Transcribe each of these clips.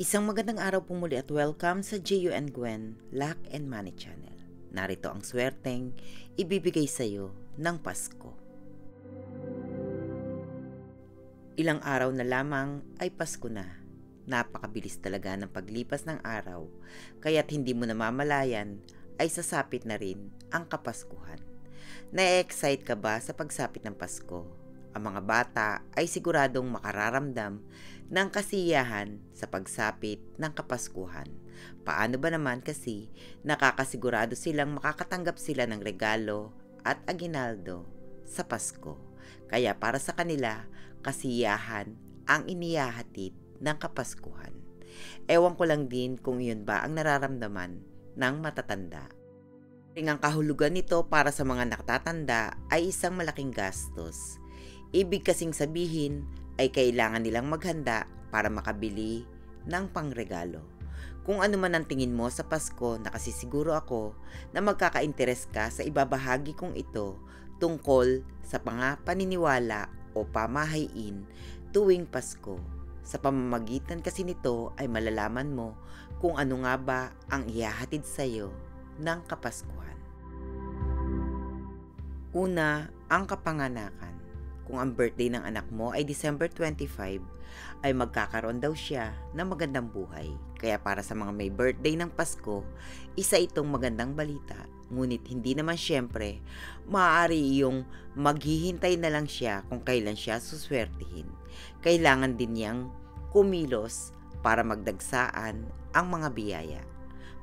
Isang magandang araw po muli at welcome sa and Gwen Luck and Money Channel. Narito ang swerteng ibibigay sa iyo ng Pasko. Ilang araw na lamang ay Pasko na. Napakabilis talaga ng paglipas ng araw, kaya't hindi mo namamalayan ay sasapit na rin ang Kapaskuhan. Na-excite ka ba sa pagsapit ng Pasko? Ang mga bata ay siguradong makararamdam ng kasiyahan sa pagsapit ng Kapaskuhan. Paano ba naman kasi nakakasigurado silang makakatanggap sila ng regalo at aginaldo sa Pasko. Kaya para sa kanila, kasiyahan ang iniyahatid ng Kapaskuhan. Ewan ko lang din kung yun ba ang nararamdaman ng matatanda. Ring ang kahulugan nito para sa mga nakatatanda ay isang malaking gastos. Ibig kasing sabihin ay kailangan nilang maghanda para makabili ng pangregalo. Kung ano man ang tingin mo sa Pasko, nakasisiguro ako na magkaka-interes ka sa ibabahagi kong ito tungkol sa mga paniniwala o pamahain tuwing Pasko. Sa pamamagitan kasi nito ay malalaman mo kung ano nga ba ang ihahatid sa iyo ng Kapaskuhan. Una, ang kapanganakan kung ang birthday ng anak mo ay December 25, ay magkakaroon daw siya ng magandang buhay. Kaya para sa mga may birthday ng Pasko, isa itong magandang balita. Ngunit hindi naman syempre, maaari iyong maghihintay na lang siya kung kailan siya suswertihin. Kailangan din niyang kumilos para magdagsaan ang mga biyaya.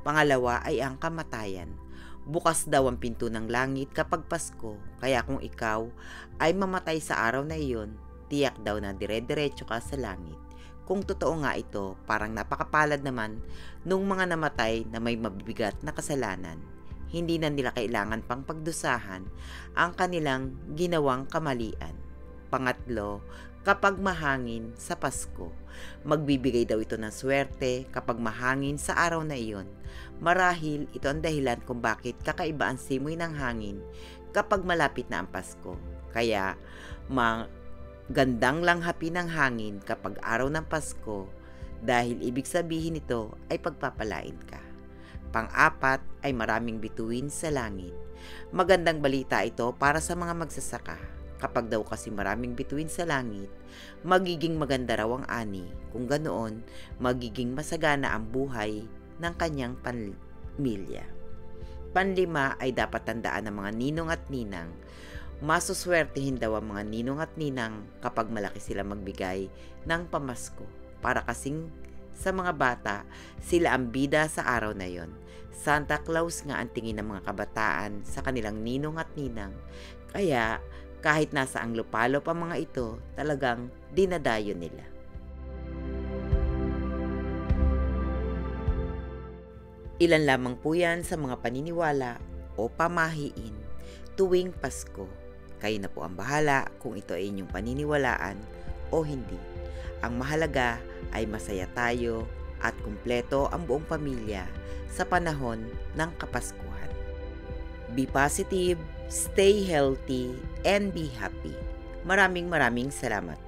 Pangalawa ay ang kamatayan Bukas daw ang pinto ng langit kapag Pasko, kaya kung ikaw ay mamatay sa araw na iyon, tiyak daw na dire-diretso ka sa langit. Kung totoo nga ito, parang napakapalad naman nung mga namatay na may mabibigat na kasalanan. Hindi na nila kailangan pang pagdusahan ang kanilang ginawang kamalian. Pangatlo, kapag mahangin sa Pasko. Magbibigay daw ito ng swerte kapag mahangin sa araw na iyon. Marahil ito ang dahilan kung bakit kakaiba ang simoy ng hangin kapag malapit na ang Pasko. Kaya, magandang langhapi ng hangin kapag araw ng Pasko dahil ibig sabihin nito ay pagpapalain ka. Pang-apat ay maraming bituin sa langit. Magandang balita ito para sa mga magsasaka Kapag daw kasi maraming bituin sa langit, magiging maganda raw ang ani. Kung ganoon, magiging masagana ang buhay ng kanyang pamilya. Panlima ay dapat tandaan ng mga ninong at ninang. Masuswertehin daw ang mga ninong at ninang kapag malaki sila magbigay ng pamasko. Para kasing sa mga bata, sila ang bida sa araw na yon. Santa Claus nga ang tingin ng mga kabataan sa kanilang ninong at ninang. Kaya kahit nasa ang lupalo pa mga ito, talagang dinadayo nila. Ilan lamang po yan sa mga paniniwala o pamahiin tuwing Pasko. Kayo na po ang bahala kung ito ay inyong paniniwalaan o hindi. Ang mahalaga ay masaya tayo at kumpleto ang buong pamilya sa panahon ng Kapaskuhan. Be positive, stay healthy, and be happy. Maraming maraming salamat.